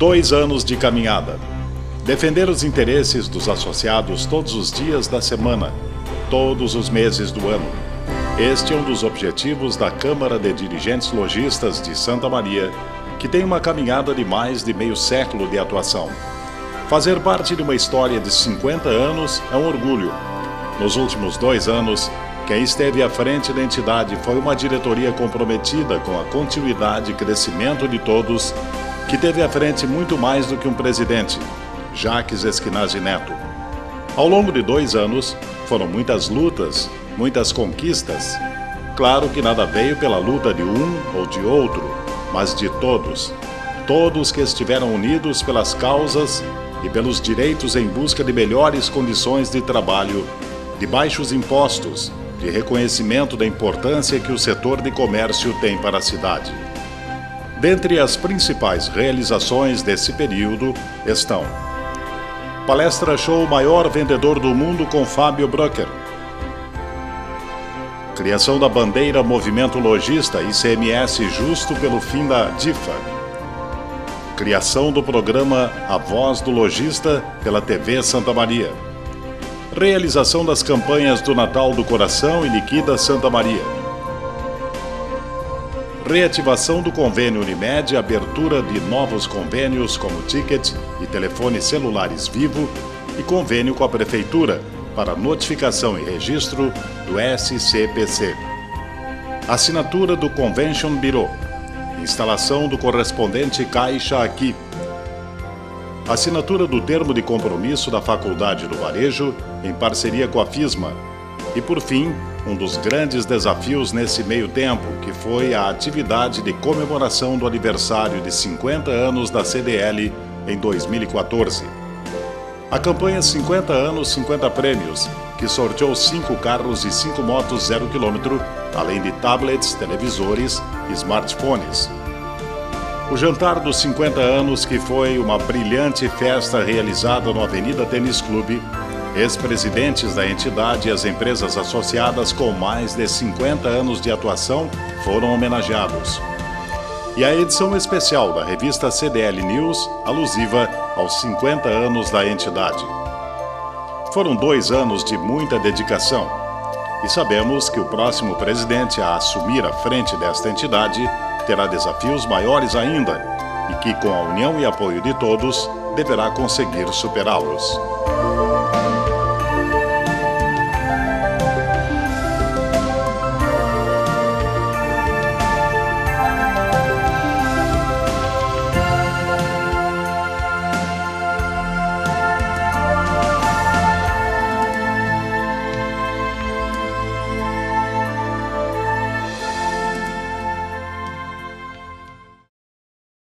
Dois anos de caminhada. Defender os interesses dos associados todos os dias da semana, todos os meses do ano. Este é um dos objetivos da Câmara de Dirigentes Logistas de Santa Maria, que tem uma caminhada de mais de meio século de atuação. Fazer parte de uma história de 50 anos é um orgulho. Nos últimos dois anos, quem esteve à frente da entidade foi uma diretoria comprometida com a continuidade e crescimento de todos, que teve à frente muito mais do que um presidente, Jacques Esquinazzi Neto. Ao longo de dois anos, foram muitas lutas, muitas conquistas. Claro que nada veio pela luta de um ou de outro, mas de todos. Todos que estiveram unidos pelas causas e pelos direitos em busca de melhores condições de trabalho, de baixos impostos, de reconhecimento da importância que o setor de comércio tem para a cidade. Dentre as principais realizações desse período estão Palestra Show Maior Vendedor do Mundo com Fábio Brocker. Criação da bandeira Movimento Logista ICMS Justo pelo fim da DIFA. Criação do programa A Voz do Logista pela TV Santa Maria. Realização das campanhas do Natal do Coração e Liquida Santa Maria reativação do convênio Unimed, abertura de novos convênios como ticket e telefones celulares vivo e convênio com a Prefeitura para notificação e registro do SCPC. Assinatura do Convention Bureau. Instalação do correspondente Caixa Aqui. Assinatura do termo de compromisso da Faculdade do Varejo em parceria com a FISMA. E por fim, um dos grandes desafios nesse meio tempo, que foi a atividade de comemoração do aniversário de 50 anos da CDL em 2014. A campanha 50 anos, 50 prêmios, que sorteou 5 carros e 5 motos 0 km, além de tablets, televisores e smartphones. O jantar dos 50 anos, que foi uma brilhante festa realizada no Avenida Tênis Clube, Ex-presidentes da entidade e as empresas associadas com mais de 50 anos de atuação foram homenageados. E a edição especial da revista CDL News, alusiva aos 50 anos da entidade. Foram dois anos de muita dedicação e sabemos que o próximo presidente a assumir a frente desta entidade terá desafios maiores ainda e que, com a união e apoio de todos, deverá conseguir superá-los.